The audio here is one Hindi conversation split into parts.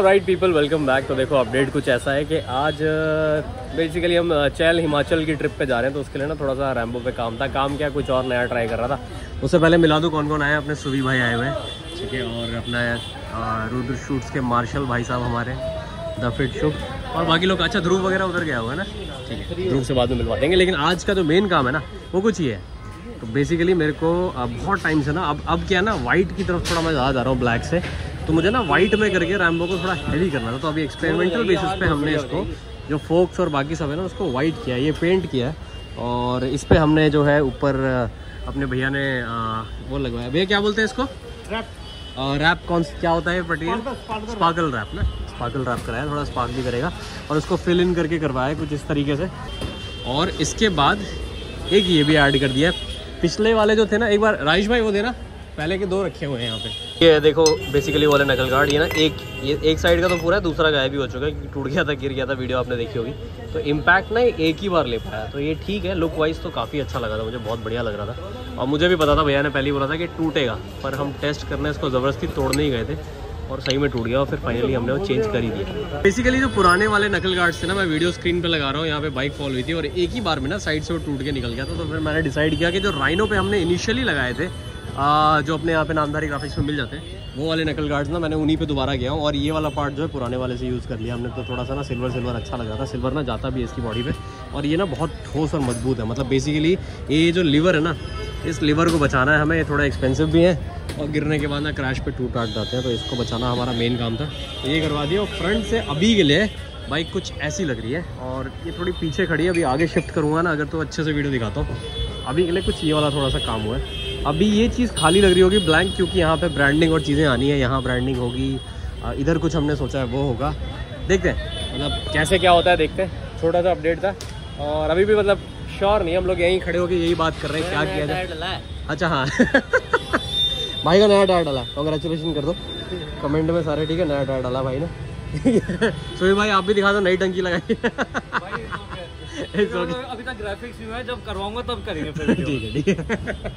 All right people welcome back तो देखो अपडेट कुछ ऐसा है कि आज बेसिकली हम चैल हिमाचल की ट्रिप पे जा रहे हैं तो उसके लिए ना थोड़ा सा रैम्बो पे काम था। काम क्या, कुछ और नया ट्राई कर रहा था। उससे पहले मिला दूँ कौन कौन आए अपने सुवी भाई आए हुए हैं। ठीक है, और अपना रुद्र शूट्स के मार्शल भाई साहब हमारे द फिट शुभ और बाकी लोग अच्छा ध्रुव वगैरह उधर गया हुआ है ना? ठीक है ध्रुव से बाद में मिलवा देंगे। लेकिन आज का जो मेन काम है ना, वो कुछ ही है। तो बेसिकली मेरे को बहुत टाइम से ना, अब अब क्या ना वाइट की तरफ़ थोड़ा मैं ज़्यादा जा रहा हूँ ब्लैक से। तो मुझे ना वाइट में करके रैम्बो को थोड़ा हैवी करना था तो अभी एक्सपेरिमेंटल बेसिस पे हमने इसको जो फोक्स और बाकी सब है ना उसको वाइट किया है ये पेंट किया है। और इस पे हमने जो है ऊपर अपने भैया ने वो लगवाया। भैया क्या बोलते हैं इसको? रैप कौन क्या होता है पर्टिकुलर स्पार्कल रैप ना? स्पार्कल रैप कराया थोड़ा स्पार्क भी करेगा। और उसको फिल इन करके करवाया कुछ इस तरीके से। और इसके बाद एक ये भी ऐड कर दिया। पिछले वाले जो थे ना एक बार राजेश भाई वो देना पहले के दो रखे हुए हैं यहाँ पे। ये देखो बेसिकली वाले नकल गार्ड, ये ना एक, ये एक साइड का तो पूरा है, दूसरा गायब भी हो चुका है टूट गया था, गिर गया था, वीडियो आपने देखी होगी। तो इम्पैक्ट ना एक ही बार ले पाया। तो ये ठीक है लुक वाइज तो काफ़ी अच्छा लगा था, मुझे बहुत बढ़िया लग रहा था। और मुझे भी पता था, भैया ने पहले बोला था कि टूटेगा, पर हम टेस्ट करने इसको ज़बरदस्ती तोड़ने ही गए थे, और सही में टूट गया, और फिर फाइनली हमने वो चेंज कर ही दिया। बेसिकली जो पुराने वाले नकल गार्ड्स थे ना, मैं वीडियो स्क्रीन पे लगा रहा हूँ, यहाँ पे बाइक फॉल हुई थी, और एक ही बार में ना साइड से वो टूट के निकल गया था तो फिर मैंने डिसाइड किया कि जो राइनो पे हमने इनिशियली लगाए थे आ, जो अपने यहाँ पे नामधारी ग्राफिक्स में मिल जाते हैं। वो वाले नकल गार्ड्स ना मैंने उन्हीं पे दोबारा गया हूँ। और ये वाला पार्ट जो है पुराने वाले से यूज़ कर लिया हमने। तो थोड़ा सा ना सिल्वर सिल्वर अच्छा लगा था। सिल्वर ना जाता भी है इसकी बॉडी पे। और ये ना बहुत ठोस और मज़बूत है। मतलब बेसिकली ये जो लीवर है ना इस लीवर को बचाना है हमें। ये थोड़ा एक्सपेंसिव भी है। और गिरने के बाद ना क्रैश पे टूट टाट जाते हैं। तो इसको बचाना हमारा मेन काम था। ये करवा दिया। और फ्रंट से अभी के लिए बाइक कुछ ऐसी लग रही है। और ये थोड़ी पीछे खड़ी है। अभी आगे शिफ्ट करूँगा ना अगर तो अच्छे से वीडियो दिखाता हूँ। अभी के लिए कुछ ये वाला थोड़ा सा काम हुआ है। अभी ये चीज़ खाली लग रही होगी ब्लैंक क्योंकि यहाँ पे ब्रांडिंग और चीज़ें आनी है। यहाँ ब्रांडिंग होगी इधर कुछ हमने सोचा है, वो होगा। देखते हैं। मतलब कैसे क्या होता है, देखते हैं। छोटा सा अपडेट था। और अभी भी मतलब श्योर नहीं, हम लोग यहीं खड़े होकर यही बात कर रहे हैं, क्या किया जाए। अच्छा हाँ। भाई का नया टायर डाला। कॉन्ग्रेचुलेशन कर दो। कमेंट में सारे, ठीक है, नया टायर डाला भाई ने। सोई भाई, आप भी दिखा दो, नई टंकी लगाई. अभी तक ग्राफिक्स है जब करवाऊँगा तब करेंगे फिर ठीक है ठीक है।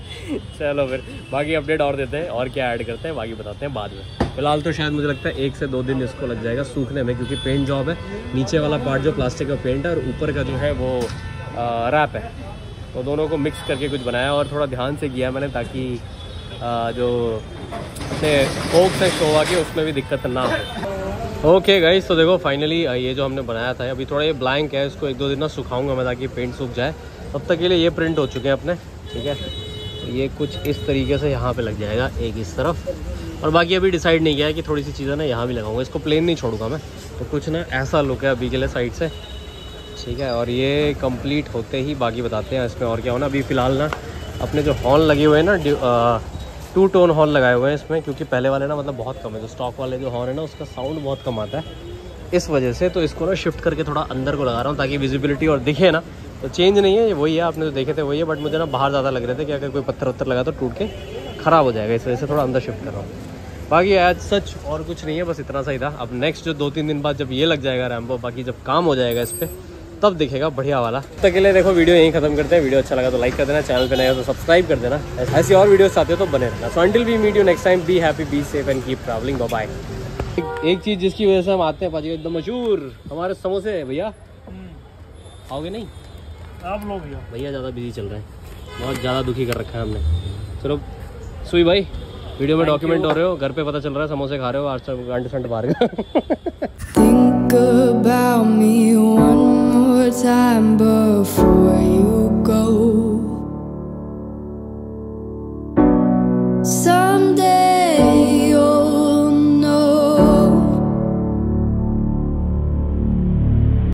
चलो फिर बाकी अपडेट और देते हैं और क्या ऐड करते हैं बाकी बताते हैं बाद में। फ़िलहाल तो शायद मुझे लगता है एक से दो दिन इसको लग जाएगा सूखने में क्योंकि पेंट जॉब है। नीचे वाला पार्ट जो प्लास्टिक का पेंट है और ऊपर का जो है वो रैप है। तो दोनों को मिक्स करके कुछ बनाया और थोड़ा ध्यान से किया मैंने ताकि जो अपने फोक्स है शोवा के उसमें भी दिक्कत ना हो। ओके गाइस तो देखो फाइनली ये जो हमने बनाया था, अभी थोड़ा ये ब्लैंक है, इसको एक दो दिन ना सुखाऊँगा मैं ताकि पेंट सूख जाए। तब तक के लिए ये प्रिंट हो चुके हैं अपने, ठीक है? तो ये कुछ इस तरीके से यहाँ पे लग जाएगा, एक इस तरफ़। और बाकी अभी डिसाइड नहीं किया है कि थोड़ी सी चीज़ें ना यहाँ भी लगाऊँगा, इसको प्लेन नहीं छोड़ूँगा मैं। तो कुछ ना ऐसा लुक है अभी के लिए साइड से, ठीक है? और ये कंप्लीट होते ही बाकी बताते हैं, इसमें और क्या होना। अभी फ़िलहाल ना, अपने जो हॉर्न लगे हुए हैं ना टू टोन हॉर्न लगाए हुए हैं इसमें, क्योंकि पहले वाले ना मतलब बहुत कम है। जो स्टॉक वाले जो हॉर्न है ना, उसका साउंड बहुत कम आता है। इस वजह से तो इसको ना शिफ्ट करके थोड़ा अंदर को लगा रहा हूँ, ताकि विजिबिलिटी और दिखे ना। तो चेंज नहीं है, ये वही है, आपने जो देखे थे वही है बट मुझे ना बाहर ज़्यादा लग रहे थे कि अगर कोई पत्थर वत्थर लगा तो टूट के ख़राब हो जाएगा, इस वजह से थोड़ा अंदर शिफ्ट कर रहा हूँ। बाकी एज सच और कुछ नहीं है, बस इतना सा ही था। अब नेक्स्ट जो दो तीन दिन बाद जब ये लग जाएगा रैम्बो बाकी जब काम हो जाएगा इस पर तब दिखेगा बढ़िया वाला। तब के लिए देखो वीडियो यहीं खत्म करते हैं। वीडियो अच्छा लगा तो लाइक कर देना चैनल पे नए हो तो सब्सक्राइब कर देना। ऐसी और वीडियोस आते हो तो बने रहना। So until we meet you next time be happy be safe and keep travelling bye एक चीज़ जिसकी वजह से हम आते हैं पाजी एकदम मशहूर। हमारे समोसे भैया। आओगे नहीं? आप लोग भैया भैया ज़्यादा बिज़ी चल रहे हैं। बहुत ज़्यादा दुखी कर रखा है हमने। चलो सुई भाई वीडियो में डॉक्यूमेंट हो रहे हो घर पे पता चल रहा है समोसे खा रहे हो आज तक घंटे संट बाहर time before you go. Someday